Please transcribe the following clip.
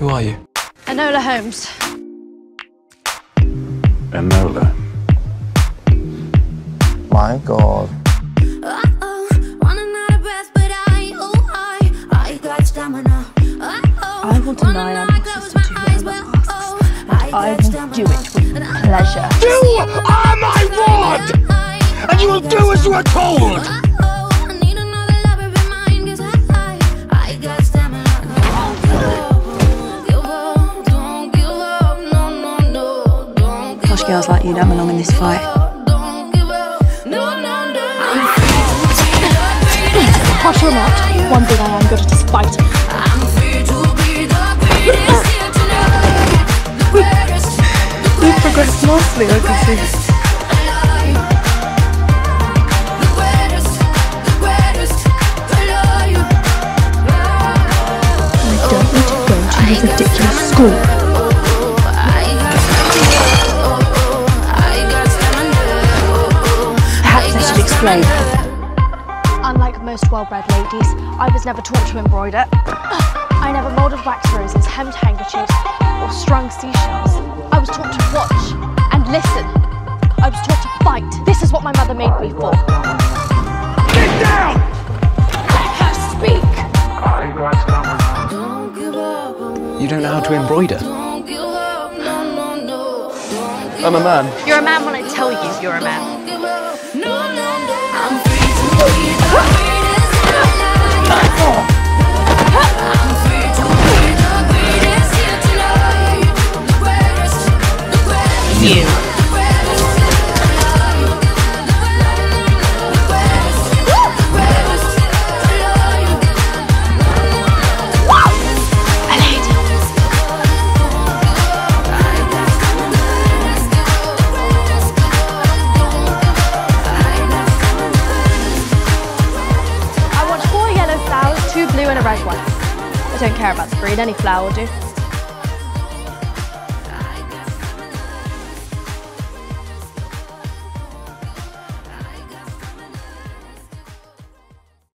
Who are you? Enola Holmes. Enola. My God. I want to lie and sister to whoever asks, and I will do it with pleasure. You are my ward! And you will do as you are told! Girls like you don't belong in this fight. Posh or not, one thing I am good at is fighting. We've progressed nicely, I can see. I don't need to go to your ridiculous school. Perhaps I should explain. Unlike most well-bred ladies, I was never taught to embroider. I never moulded wax roses, hemmed handkerchiefs, or strung seashells. I was taught to watch and listen. I was taught to fight. This is what my mother made me for. Get down! Let her speak! You don't know how to embroider. I'm a man. You're a man when I tell you you're a man. You. I want four yellow flowers, two blue and a red one. I don't care about the breed, any flower will do.